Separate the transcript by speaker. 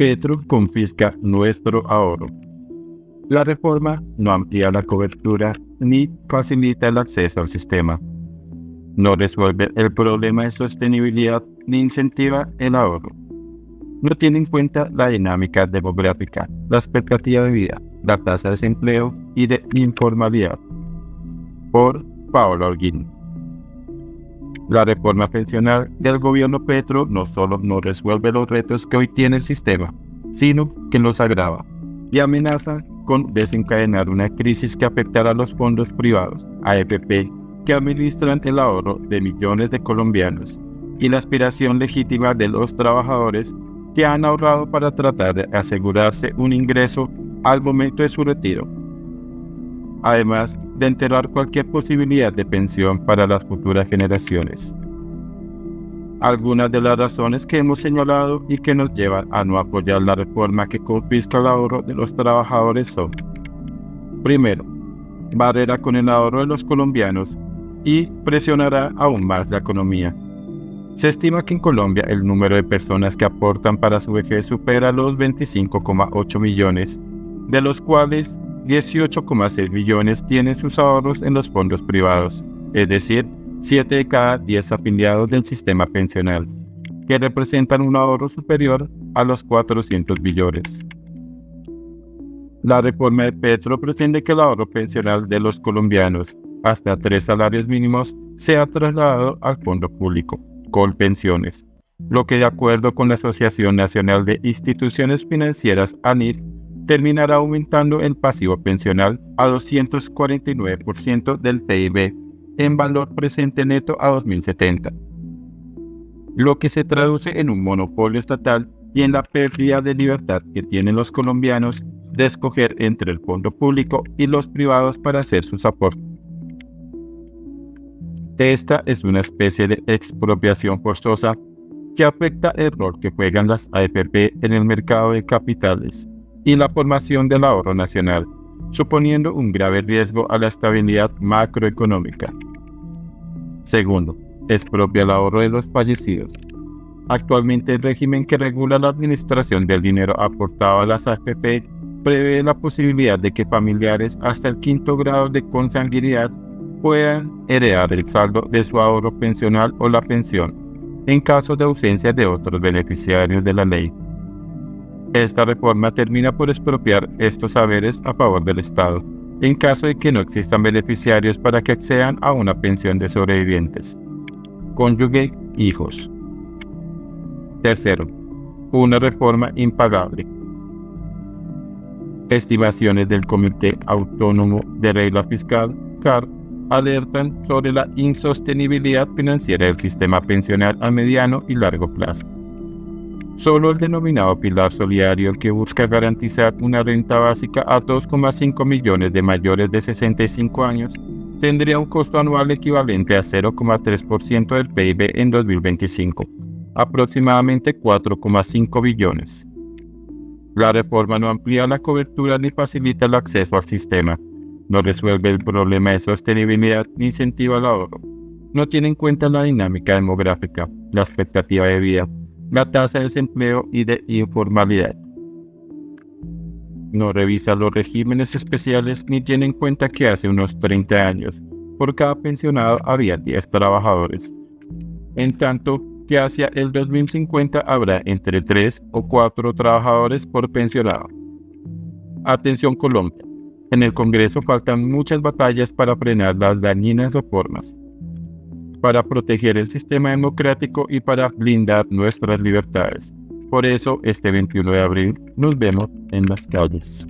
Speaker 1: Petro confisca nuestro ahorro. La reforma no amplía la cobertura ni facilita el acceso al sistema. No resuelve el problema de sostenibilidad ni incentiva el ahorro. No tiene en cuenta la dinámica demográfica, la expectativa de vida, la tasa de desempleo y de informalidad. Por Paolo Arguín. La reforma pensional del gobierno Petro no solo no resuelve los retos que hoy tiene el sistema, sino que los agrava y amenaza con desencadenar una crisis que afectará a los fondos privados, AFP, que administran el ahorro de millones de colombianos y la aspiración legítima de los trabajadores que han ahorrado para tratar de asegurarse un ingreso al momento de su retiro. Además de enterrar cualquier posibilidad de pensión para las futuras generaciones. Algunas de las razones que hemos señalado y que nos llevan a no apoyar la reforma que confisca el ahorro de los trabajadores son, primero, barrera con el ahorro de los colombianos y presionará aún más la economía. Se estima que en Colombia el número de personas que aportan para su vejez supera los 25,8 millones, de los cuales 18,6 millones tienen sus ahorros en los fondos privados, es decir, 7 de cada 10 afiliados del sistema pensional, que representan un ahorro superior a los 400 billones. La reforma de Petro pretende que el ahorro pensional de los colombianos, hasta tres salarios mínimos, sea trasladado al fondo público, con pensiones, lo que de acuerdo con la Asociación Nacional de Instituciones Financieras ANIR, terminará aumentando el pasivo pensional a 249% del PIB en valor presente neto a 2070, lo que se traduce en un monopolio estatal y en la pérdida de libertad que tienen los colombianos de escoger entre el fondo público y los privados para hacer sus aportes. Esta es una especie de expropiación forzosa que afecta el rol que juegan las AFP en el mercado de capitales y la formación del ahorro nacional, suponiendo un grave riesgo a la estabilidad macroeconómica. Segundo, expropia el ahorro de los fallecidos. Actualmente el régimen que regula la administración del dinero aportado a las AFP prevé la posibilidad de que familiares hasta el quinto grado de consanguinidad puedan heredar el saldo de su ahorro pensional o la pensión, en caso de ausencia de otros beneficiarios de la ley. Esta reforma termina por expropiar estos saberes a favor del Estado en caso de que no existan beneficiarios para que accedan a una pensión de sobrevivientes. Cónyuge, hijos. Tercero, una reforma impagable. Estimaciones del Comité Autónomo de Regla Fiscal, CAR, alertan sobre la insostenibilidad financiera del sistema pensional a mediano y largo plazo. Solo el denominado pilar solidario que busca garantizar una renta básica a 2,5 millones de mayores de 65 años tendría un costo anual equivalente a 0,3% del PIB en 2025, aproximadamente 4,5 billones. La reforma no amplía la cobertura ni facilita el acceso al sistema, no resuelve el problema de sostenibilidad ni incentiva el ahorro, no tiene en cuenta la dinámica demográfica, la expectativa de vida, la tasa de desempleo y de informalidad. No revisa los regímenes especiales ni tiene en cuenta que hace unos 30 años, por cada pensionado había 10 trabajadores, en tanto que hacia el 2050 habrá entre 3 o 4 trabajadores por pensionado. Atención Colombia. En el Congreso faltan muchas batallas para frenar las dañinas reformas para proteger el sistema democrático y para blindar nuestras libertades. Por eso, este 21 de abril nos vemos en las calles.